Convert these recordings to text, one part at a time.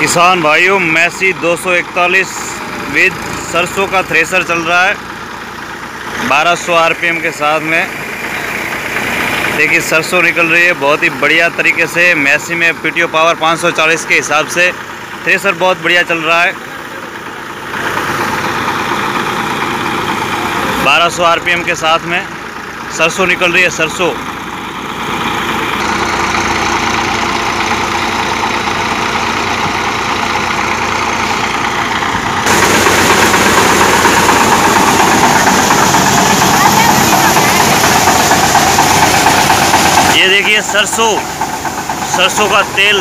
किसान भाइयों, मैसी 241 विद सरसों का थ्रेसर चल रहा है। 1200 आरपीएम के साथ में। देखिए, सरसों निकल रही है, बहुत ही बढ़िया तरीके से। मैसी में पीटीओ पावर 540 के हिसाब से थ्रेसर बहुत बढ़िया चल रहा है। 1200 आरपीएम के साथ में सरसों निकल रही है, सरसों। ये देखिए सरसों सरसों का तेल।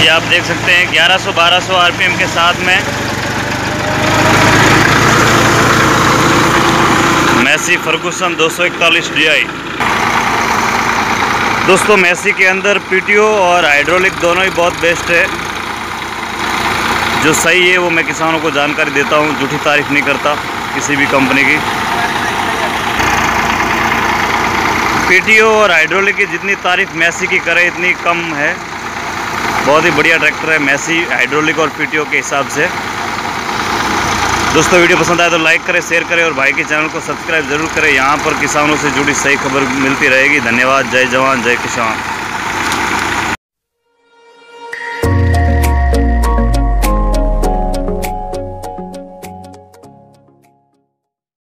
ये आप देख सकते हैं 1100 1200 आरपीएम के साथ में। मैसी फर्गूसन दो 241 डीआई दोस्तों, मैसी के अंदर पीटीओ और हाइड्रोलिक दोनों ही बहुत बेस्ट है। जो सही है, वो मैं किसानों को जानकारी देता हूँ, झूठी तारीफ़ नहीं करता किसी भी कंपनी की। पीटीओ और हाइड्रोलिक की जितनी तारीफ़ मैसी की करे, इतनी कम है। बहुत ही बढ़िया ट्रैक्टर है मैसी, हाइड्रोलिक और पीटीओ के हिसाब से। दोस्तों, वीडियो पसंद आए तो लाइक करें शेयर करें और भाई के चैनल को सब्सक्राइब ज़रूर करें। यहाँ पर किसानों से जुड़ी सही खबर मिलती रहेगी। धन्यवाद। जय जवान, जय किसान।